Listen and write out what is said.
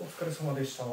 お疲れ様でした。